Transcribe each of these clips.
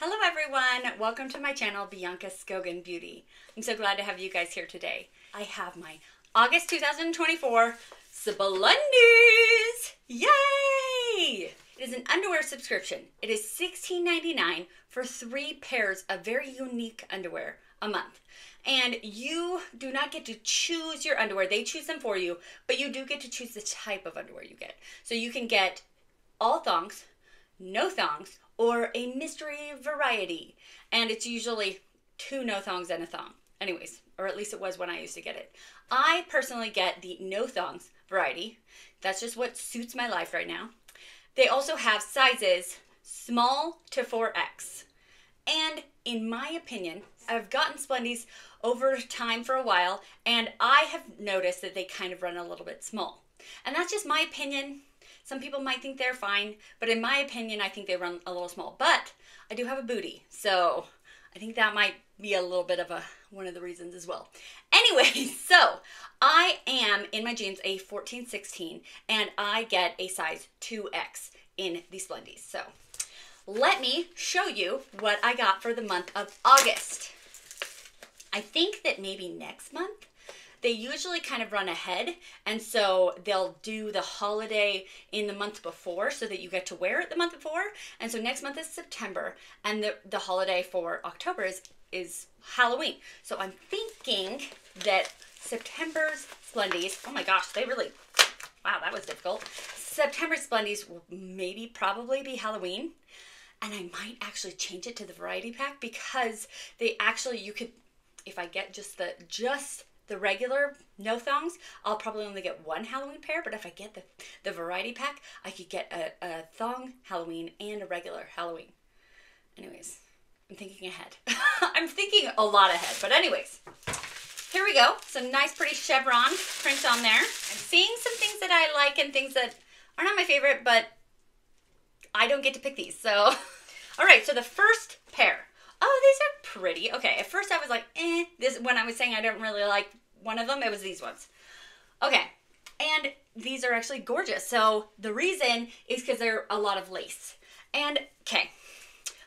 Hello everyone, welcome to my channel Bianca Skogen Beauty. I'm so glad to have you guys here today. I have my August 2024 Splendies! Yay! It is an underwear subscription. It is $16.99 for three pairs of very unique underwear a month. And you do not get to choose your underwear. They choose them for you, but you do get to choose the type of underwear you get. So you can get all thongs, no thongs, or a mystery variety. And it's usually two no thongs and a thong. Anyways, or at least it was when I used to get it. I personally get the no thongs variety. That's just what suits my life right now. They also have sizes small to 4X. And in my opinion, I've gotten Splendies over time for a while, and I have noticed that they kind of run a little bit small. And that's just my opinion. Some people might think they're fine, but in my opinion, I think they run a little small. But I do have a booty, so I think that might be a little bit of a one of the reasons as well. Anyway, so I am in my jeans a 14, 16, and I get a size 2X in the Splendies. So let me show you what I got for the month of August. I think that maybe next month they usually kind of run ahead and so they'll do the holiday in the month before so that you get to wear it the month before. And so next month is september and the, the holiday for october is is halloween. So i'm thinking that september's splendies oh my gosh they really wow that was difficult. September splendies will maybe probably be halloween and i might actually change it to the variety pack because they actually you could if i get just the just the regular no thongs, I'll probably only get one Halloween pair. But if I get the, the variety pack, I could get a, a thong Halloween and a regular Halloween. Anyways, I'm thinking ahead. I'm thinking a lot ahead. But anyways, here we go. Some nice pretty chevron print on there. I'm seeing some things that I like and things that are not my favorite, but I don't get to pick these. So, all right, so the first pair oh, these are pretty. Okay, at first I was like, eh. This when I was saying I didn't really like one of them, it was these ones. Okay, and these are actually gorgeous. So the reason is because they're a lot of lace. And okay,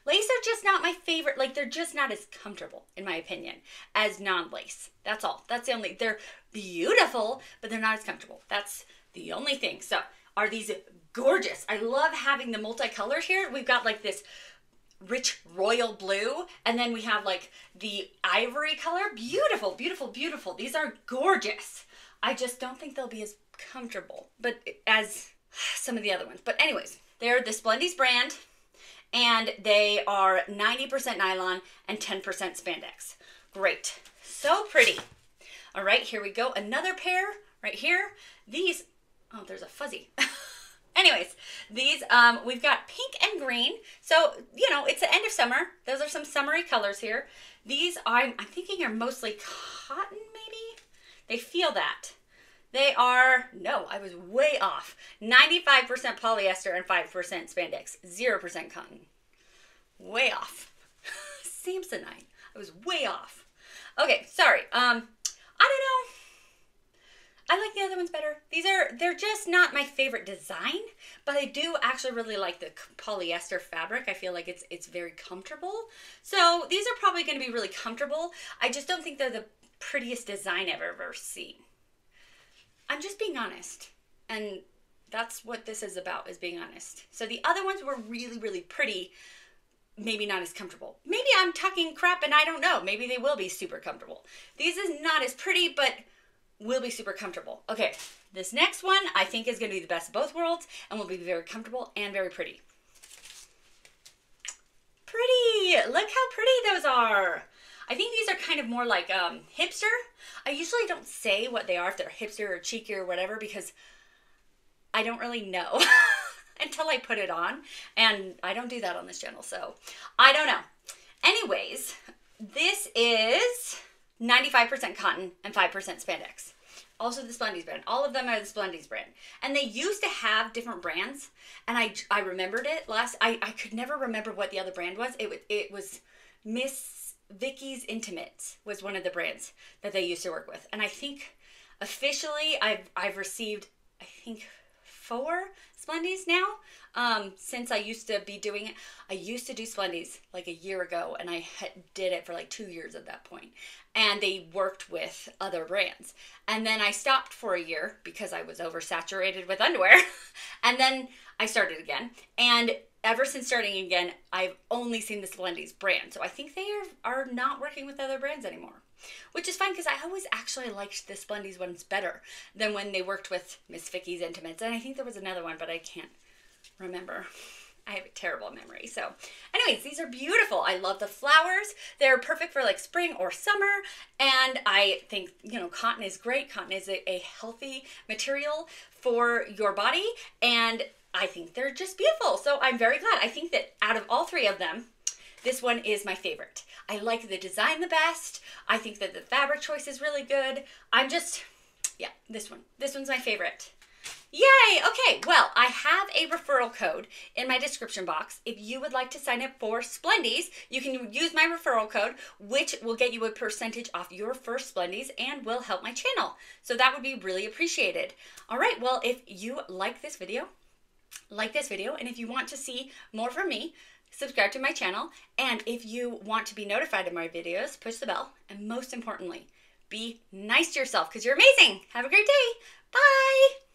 lace are just not my favorite. Like they're just not as comfortable, in my opinion, as non-lace. That's all. That's the only. They're beautiful, but they're not as comfortable. That's the only thing. So are these gorgeous? I love having the multicolors here. We've got like this rich royal blue and then we have like the ivory color. Beautiful beautiful beautiful. These are gorgeous. I just don't think they'll be as comfortable but as some of the other ones. But anyways they're the splendies brand and they are 90% nylon and 10% spandex. Great. So pretty. All right here we go. Another pair right here. These oh there's a fuzzy Anyways, these, um, we've got pink and green. So, you know, it's the end of summer. Those are some summery colors here. These, I'm, I'm thinking are mostly cotton, maybe? They feel that. They are, no, I was way off. 95% polyester and 5% spandex. 0% cotton. Way off. Samsonite. I was way off. Okay, sorry. Um. I like the other ones better. These are, they're just not my favorite design, but I do actually really like the polyester fabric. I feel like it's, it's very comfortable. So these are probably going to be really comfortable. I just don't think they're the prettiest design I've ever seen. I'm just being honest. And that's what this is about, is being honest. So the other ones were really, really pretty, maybe not as comfortable. Maybe I'm talking crap and I don't know. Maybe they will be super comfortable. These is not as pretty, but will be super comfortable. Okay, this next one I think is going to be the best of both worlds and will be very comfortable and very pretty. Pretty! Look how pretty those are! I think these are kind of more like um, hipster. I usually don't say what they are, if they're hipster or cheeky or whatever, because I don't really know until I put it on. And I don't do that on this channel, so I don't know. Anyways, this is 95% cotton and 5% spandex. Also the Splendies brand. All of them are the Splendies brand. And they used to have different brands. And I, I remembered it last. I, I could never remember what the other brand was. It, was, it was Miss Vicky's Intimates was one of the brands that they used to work with. And I think officially I've, I've received, I think, four Splendies now. Um, since I used to be doing it, I used to do Splendies like a year ago, and I did it for like two years at that point. And they worked with other brands. And then I stopped for a year because I was oversaturated with underwear. and then I started again. And ever since starting again, I've only seen the Splendies brand. So I think they are, are not working with other brands anymore. Which is fine because I always actually liked the Splendies ones better than when they worked with Miss Vicky's Intimates. And I think there was another one, but I can't remember. I have a terrible memory. So, anyways, these are beautiful. I love the flowers. They're perfect for like spring or summer. And I think, you know, cotton is great. Cotton is a, a healthy material for your body. And I think they're just beautiful. So, I'm very glad. I think that out of all three of them, this one is my favorite. I like the design the best. I think that the fabric choice is really good. I'm just, yeah, this one. This one's my favorite. Yay! Okay, well, I have a referral code in my description box. If you would like to sign up for Splendies, you can use my referral code, which will get you a percentage off your first Splendies and will help my channel. So that would be really appreciated. All right, well, if you like this video, like this video, and if you want to see more from me, subscribe to my channel. And if you want to be notified of my videos, push the bell. And most importantly, be nice to yourself because you're amazing. Have a great day. Bye.